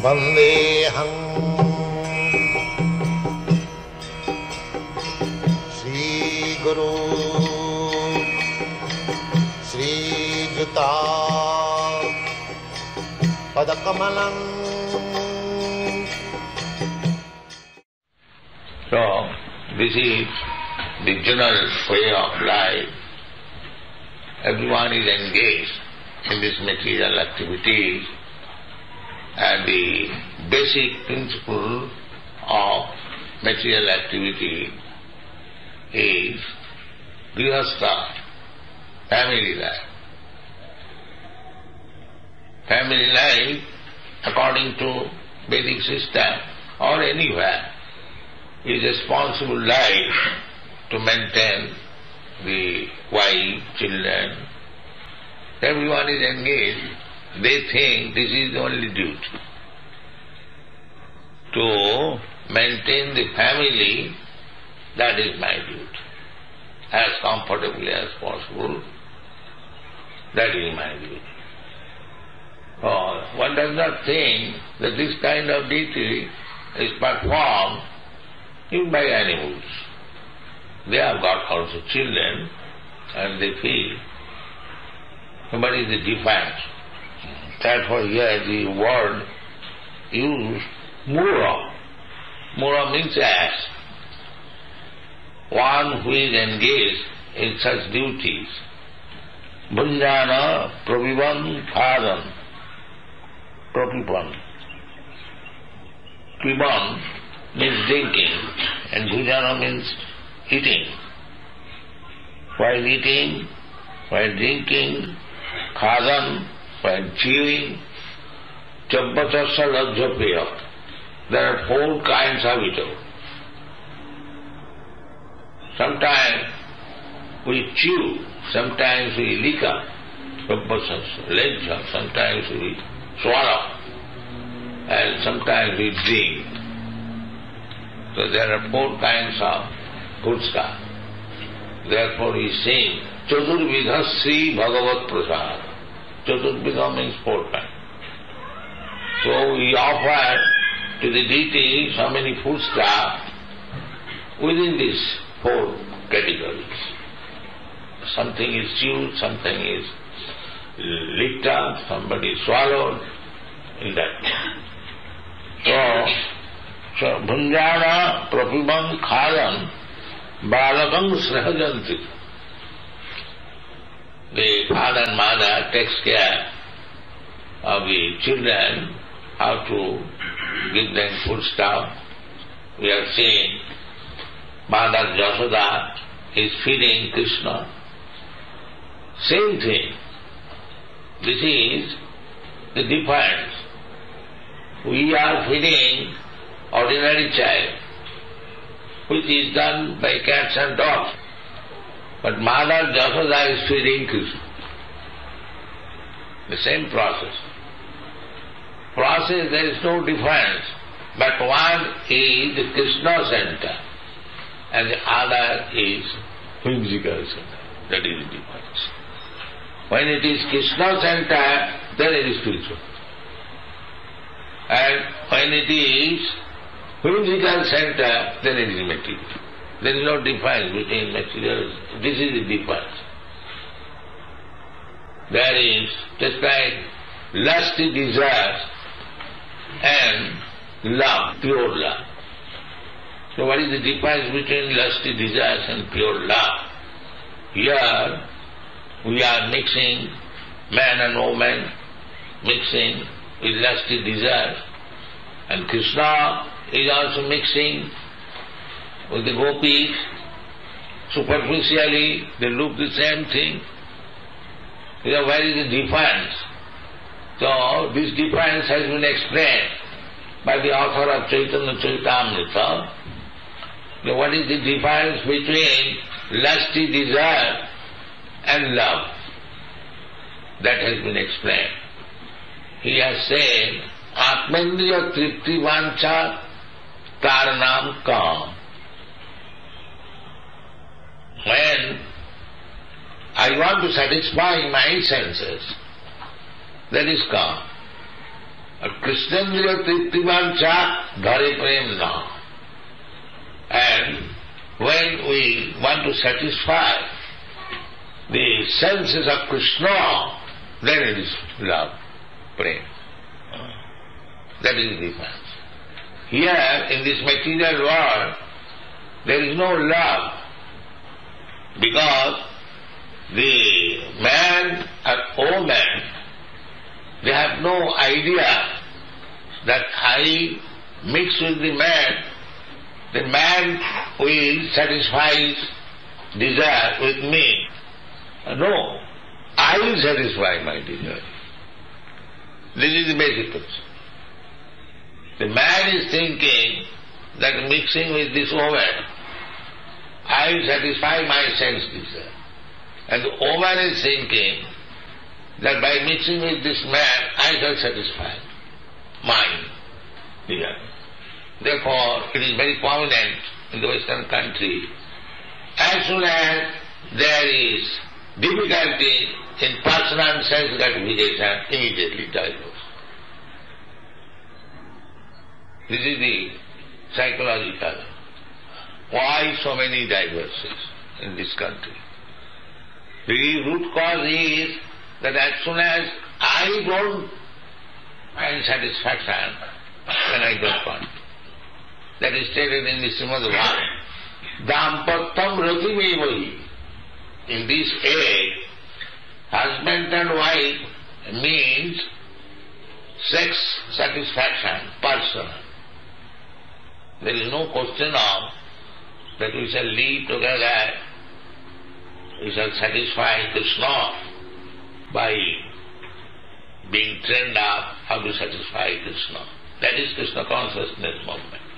वन्देऽहम् Shri Guru श्रीयुता पदकमलम् So, this is the general way of life. Everyone is engaged in this material activity and the basic principle of material activity is grihastha, family life. Family life, according to Vedic system or anywhere, is responsible life to maintain the wife, children. Everyone is engaged. They think this is the only duty. To maintain the family, that is my duty. As comfortably as possible, that is my duty. Oh, one does not think that this kind of duty is performed even by animals. They have got also children and they feel. But is the difference. Therefore here the word used mudha. Mura means ass. One who is engaged in such duties. Bhunjana pravivan khadan. Prapipan. Piban means drinking and bhujana means eating. While eating, while drinking, khadan, while chewing, chabbatasya lajjapeya. There are four kinds of eating. Sometimes we chew, sometimes we lick up, chabbatasya, lajja, sometimes we swallow, and sometimes we drink. So there are four kinds of stuff. Therefore we sing Chaturvidha Sri Bhagavat Prasad. Chaturvidha means four kinds. So we offer to the deity so many food stuff within these four categories. Something is chewed, something is licked up, somebody swallowed, in that. So so bhunjana prapibam khayan balakam srahajanti. The father and mother takes care of the children, how to give them food stuff. We have seen Mother Jasoda is feeding Krishna. Same thing. This is the difference. We are feeding ordinary child, which is done by cats and dogs. But Mother Jasoda is feeding Krishna. The same process. Process there is no difference, but one is Krishna center and the other is whimsical center. That is the difference. When it is Krishna center, then it is spiritual. And when it is whimsical center, then it is material. There is no difference between material. This is the difference. There is just like lusty desires and love, pure love. So what is the difference between lusty desires and pure love? Here we are mixing man and woman, mixing with lusty desires. And Krishna is also mixing with the gopis. Superficially, they look the same thing. You know, where is the difference? So, this difference has been explained by the author of Chaitanya Charitamrita. Now, what is the difference between lusty desire and love? That has been explained. He has said, Vancha Taranam Kam. When I want to satisfy my senses, that is calm. Krishnendriya Triptivancha Dhare Prem Na. And when we want to satisfy the senses of Krishna, then it is love, prem. That is the difference. Here, in this material world, there is no love because the man or woman, they have no idea that I mix with the man, the man will satisfy his desire with me. No, I will satisfy my desire. This is the basic principle. The man is thinking that mixing with this woman, I will satisfy my sense desire. And the woman is thinking that by mixing with this man, I shall satisfy mine desire. Therefore, it is very prominent in the Western country. As soon as there is difficulty in personal sense gratification, immediately divorce. This is the psychological. Why so many divorces in this country? The root cause is that as soon as I don't find satisfaction, then I don't want. That is stated in the Srimad Bhagavatam. Dampattam ratimevahi. In this age, husband and wife means sex satisfaction, personal. There is no question of that we shall live together, we shall satisfy Krishna by being trained up how to satisfy Krishna. That is Krishna consciousness movement.